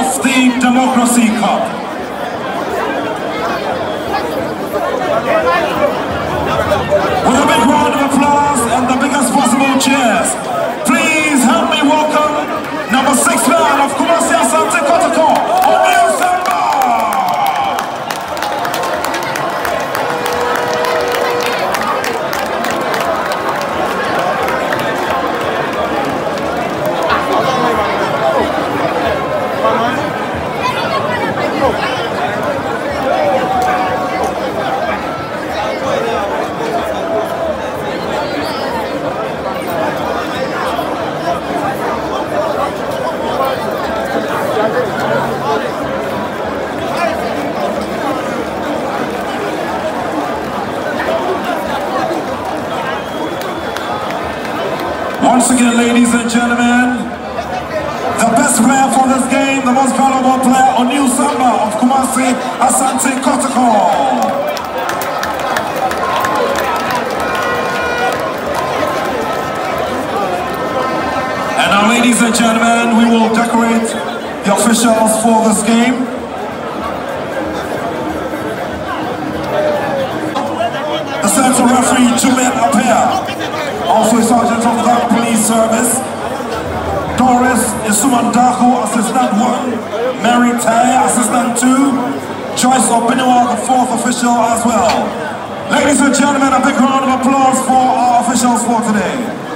of the Democracy Cup. With a big round of applause and the biggest possible cheers, please help me welcome number six man of Kumasi Asante Kotoko, Omeo Samba. Once again, ladies gentlemen, the best player for this game, the most valuable player, O'Neil Samba of Kumasi Asante Kotoko. And now, ladies and gentlemen, we will decorate the officials for this game. Doris Isumandaku, assistant one. Mary Tay, assistant two. Joyce Obiniwa, the fourth official as well. Ladies and gentlemen, a big round of applause for our officials for today.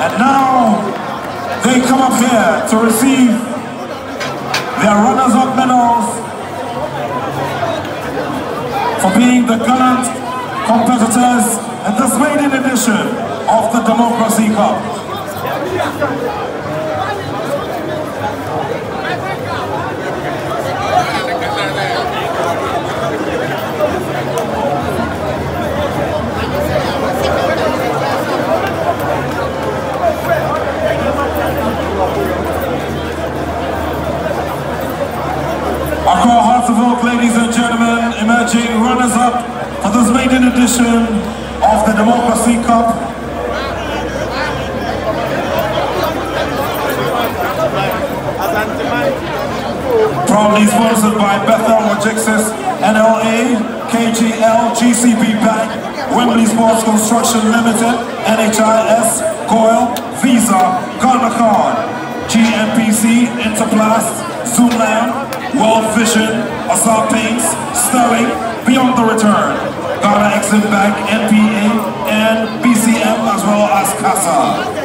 And now they come up here to receive their runners up medals for being the gallant competitors in this maiden edition of the Democracy Cup. Accra Hearts of Oak, ladies and gentlemen, emerging runners-up for this maiden edition of the Democracy Cup. Proudly sponsored by Bethel Logistics, NLA, KGL, GCB Bank, Wembley Sports Construction Limited, NHIS, Coil, Visa, Ghana Card, GNPC, Interplast, Zoomlion, World Vision, Azar Paints, Sterling, Beyond the Return, Ghana Exim Bank, NPA, and BCM as well as CASA.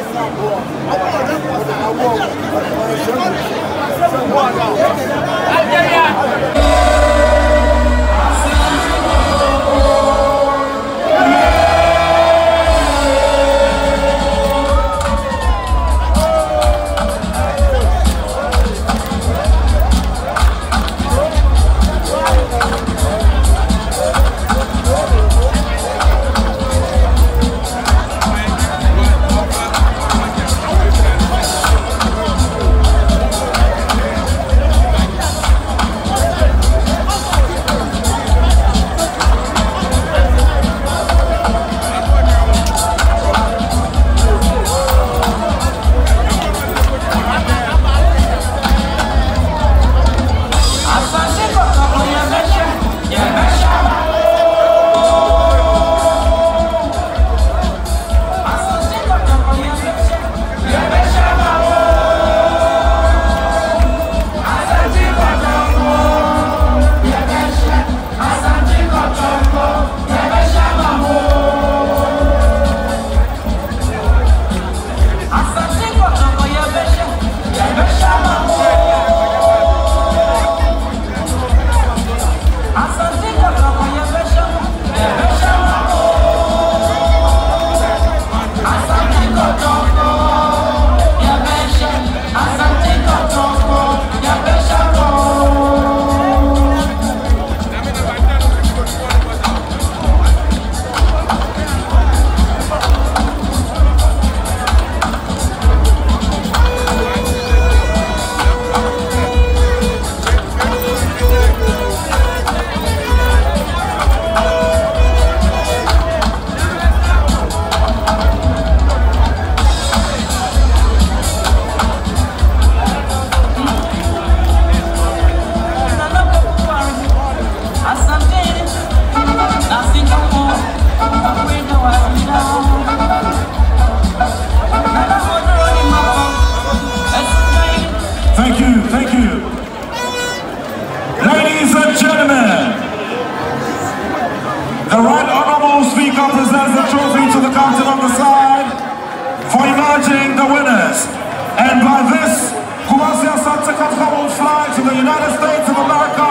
the winners. And by this, Croatia sends a controlled to the United States of America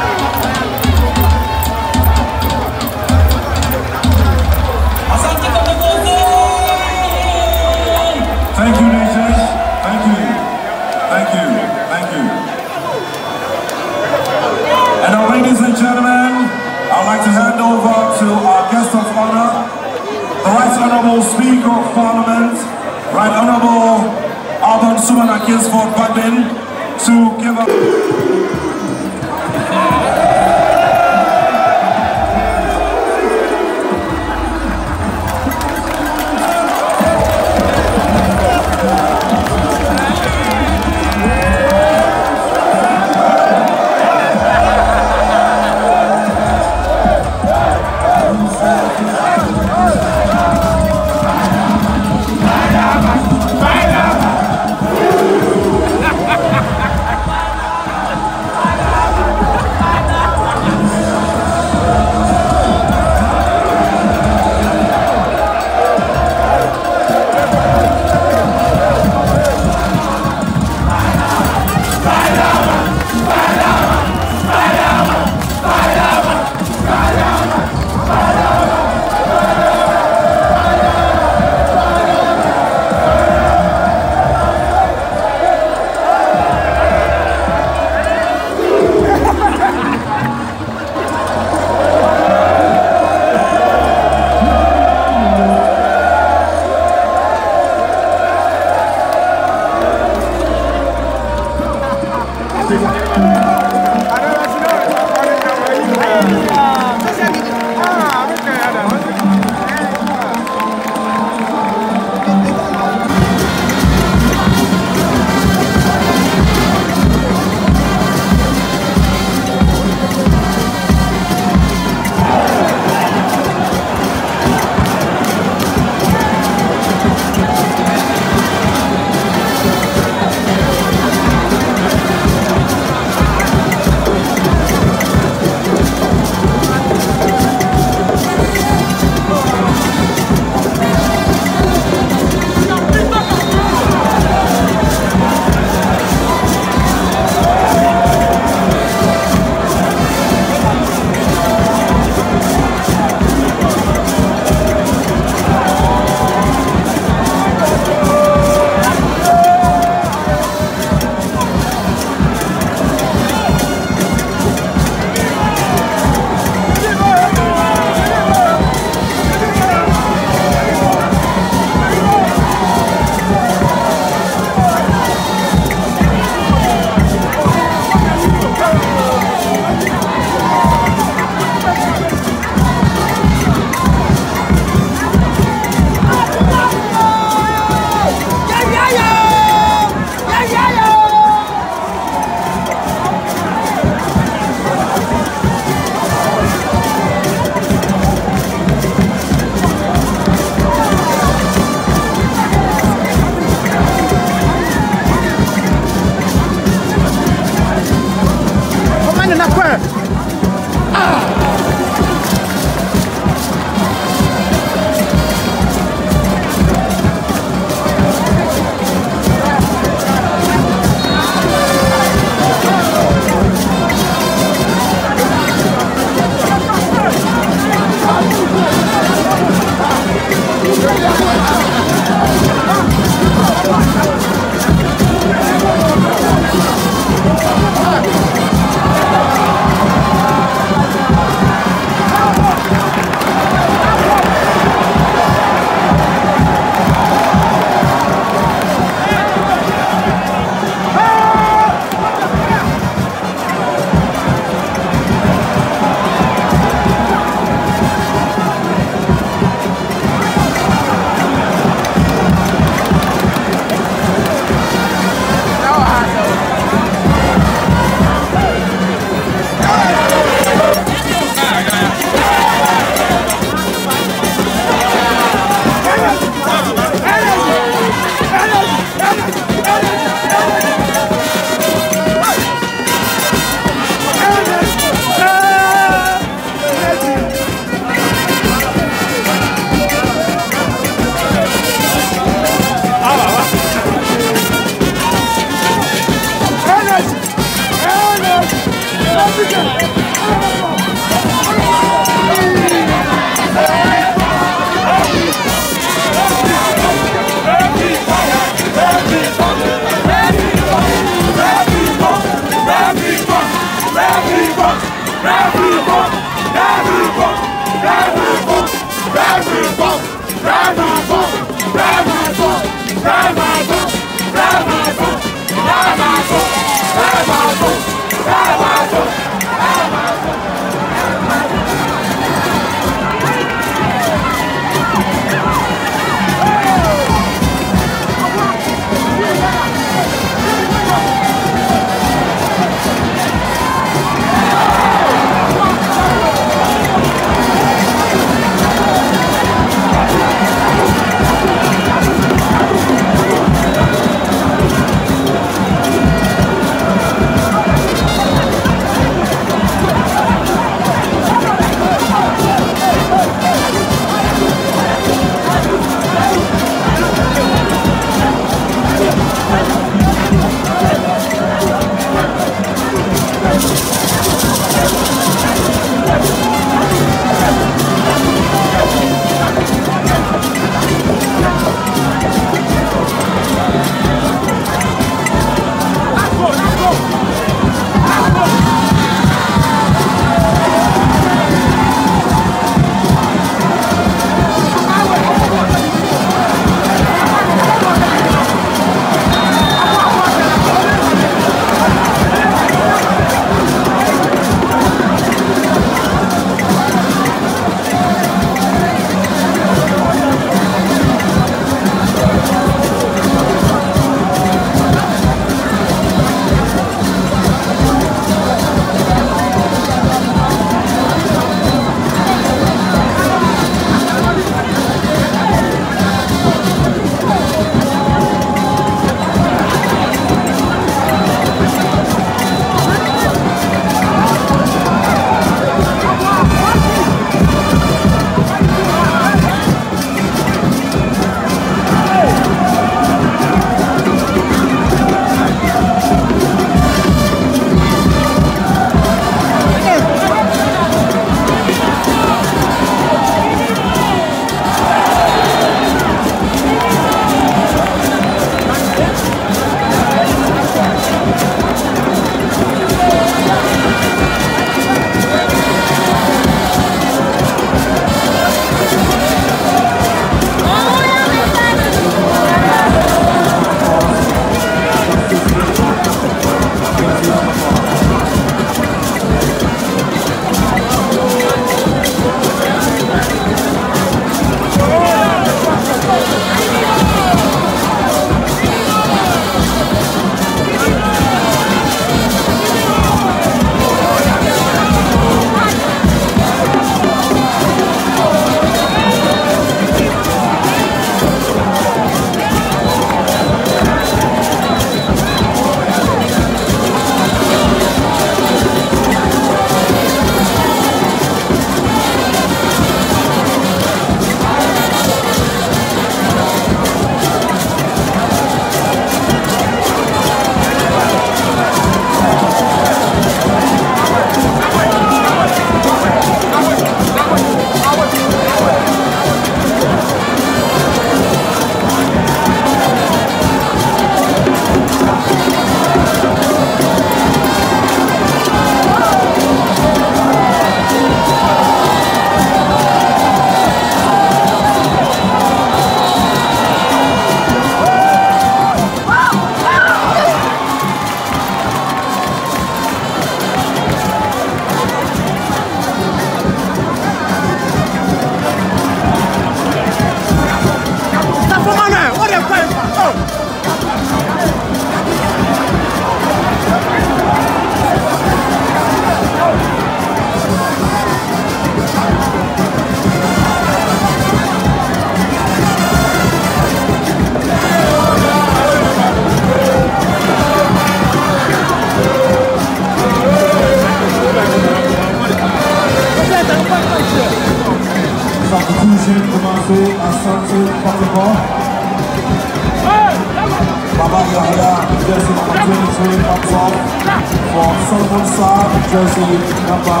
jersey number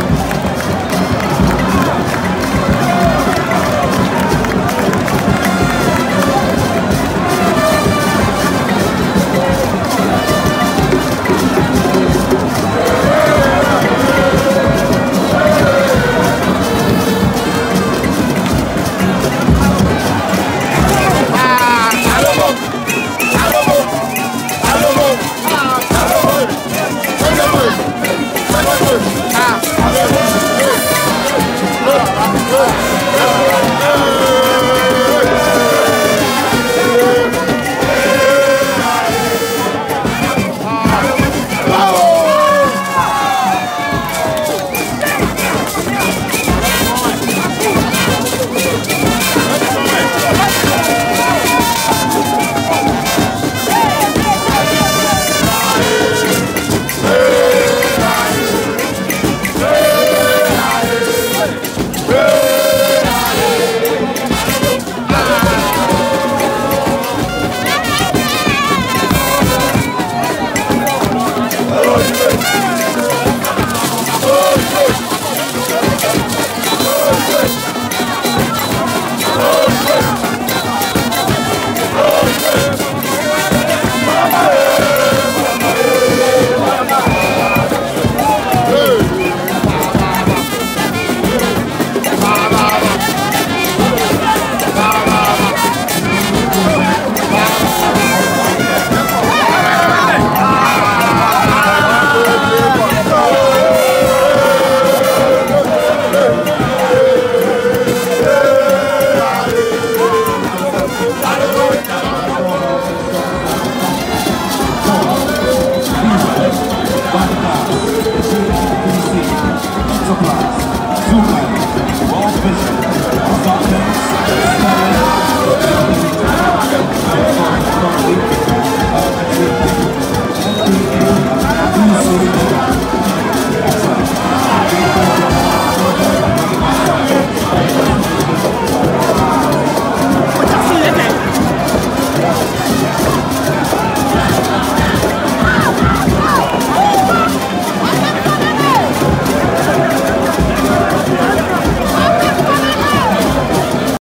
19.